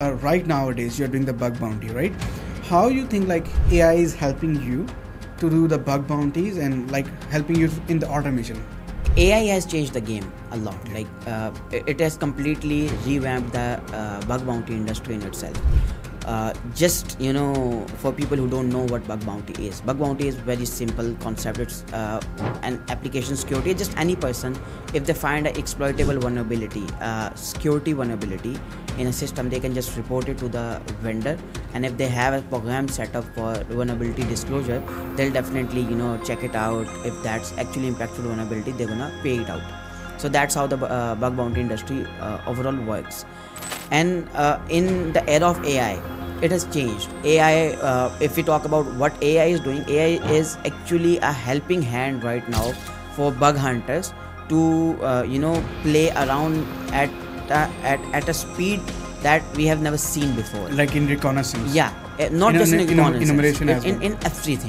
uh, right nowadays you're doing the bug bounty right? How you think like ai is helping you to do the bug bounties and like helping you in the automation? Ai has changed the game a lot. Like uh, it has completely revamped the uh, bug bounty industry in itself uh, just you know for people who don't know what bug bounty is. Bug bounty is very simple concept. It's uh, an application security. Just any person if they find an exploitable vulnerability uh, security vulnerability in a system they can just report it to the vendor. And if they have a program set up for vulnerability disclosure they'll definitely you know check it out. If that's actually impactful vulnerability they're gonna pay it out. So that's how the uh, bug bounty industry uh, overall works. And uh, in the era of ai it has changed. Ai uh, if we talk about what ai is doing ai is actually a helping hand right now for bug hunters to uh, you know play around at at at a speed that we have never seen before. Like in reconnaissance. Yeah eh, not in, just in, in, reconnaissance, enumeration in, in, in everything